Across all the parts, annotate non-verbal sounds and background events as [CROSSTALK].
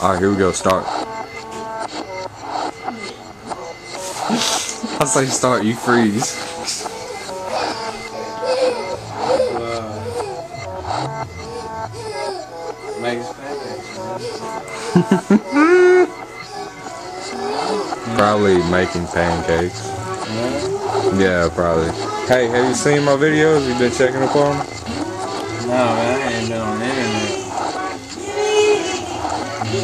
Alright, here we go. Start. I say start, you freeze. Probably making pancakes. Yeah, probably. Hey, have you seen my videos? You been checking up on them? No, man, I ain't on the internet. Yeah. I don't know why I ain't doing videos. Does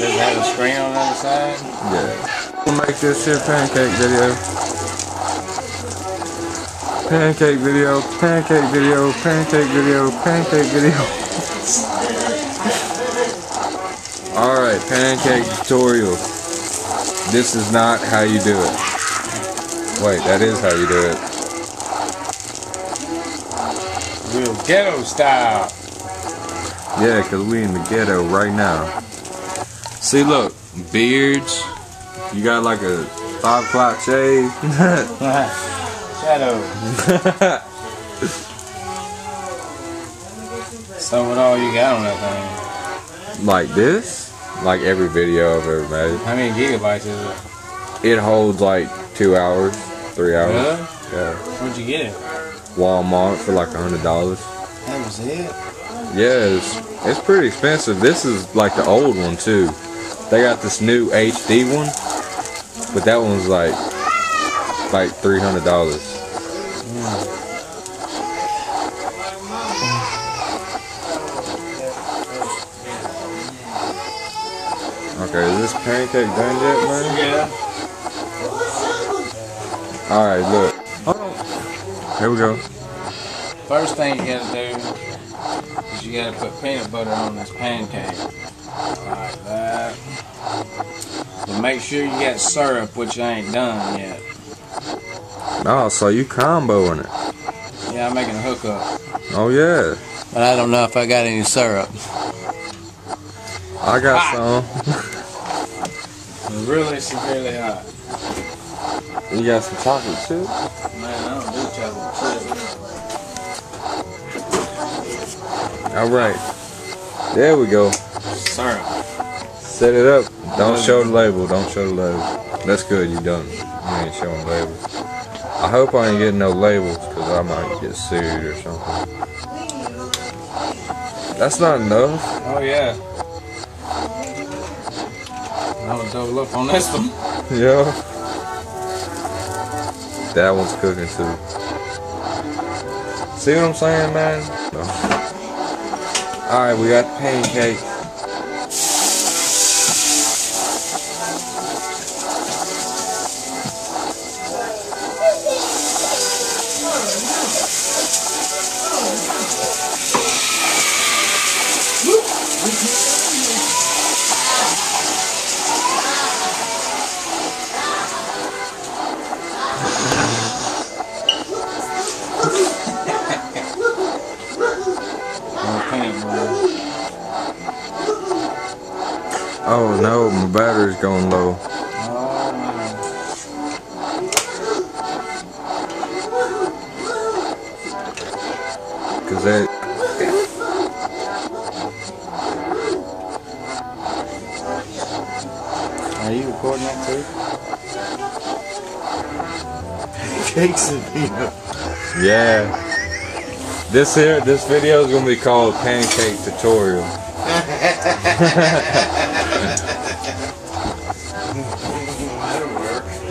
it have a screen on the other side? Yeah. We'll make this here pancake video. Pancake video, pancake video, pancake video, pancake video. [LAUGHS] Alright, pancake tutorial. This is not how you do it. Wait, that is how you do it. Real ghetto style. Yeah, because we in the ghetto right now. See, look, beards. You got like a five o'clock shave. [LAUGHS] Shadow. [LAUGHS] So what all you got on that thing? like this. Like every video I've ever made. How many gigabytes is it? It holds like two hours, three hours. Really? Yeah. Where'd you get it? Walmart for like a hundred dollars. That was it. Yeah, it's, it's pretty expensive. This is like the old one too. They got this new HD one, but that one's like like three hundred dollars. Hmm. Okay, is this pancake done yet, man? Yeah. All right, look. Hold on. Here we go. First thing you gotta do is you gotta put peanut butter on this pancake. Like that. And make sure you got syrup, which I ain't done yet. Oh, so you comboing it? Yeah, I'm making a hookup. Oh yeah, But I don't know if I got any syrup. I got some. [LAUGHS] Really severely hot. You got some chocolate too? Man, I don't do chocolate chip. All right. There we go. Syrup. Set it up. Don't show the label. Don't show the label. That's good. You done. You ain't showing labels. I hope I ain't getting no labels because I might get sued or something. That's not enough. Oh yeah. I was double up on this one. Yeah. That one's cooking too. See what I'm saying, man? No. Alright, we got the Oh no, my battery's going low. Oh. Cause that Are you recording that too? Cakes and peanut. Yeah. This here, this video is gonna be called Pancake Tutorial. [LAUGHS]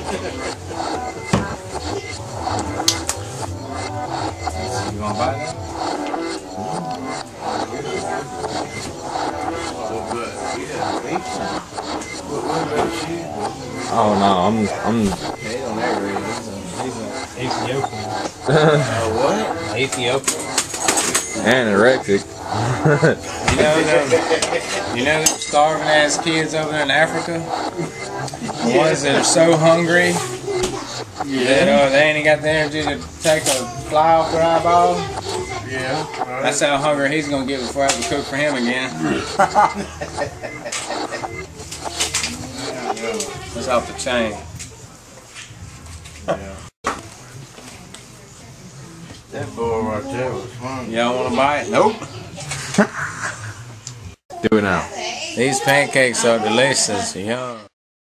You gonna buy that? Oh, but yeah, think so. What, what about you? No, I'm I'm They don't ever eat. He's a, Ethiopian. Uh, what? Ethiopian. anorexic. You know them, you know them starving ass kids over there in Africa? The ones that are so hungry that uh, they ain't got the energy to take a fly off their eyeball. Yeah. Right. That's how hungry he's gonna get before I have to cook for him again. That's It's off the chain. That boy right there was hungry. Y'all want to buy it? Nope. [LAUGHS] Do it now. These pancakes are delicious. Yum.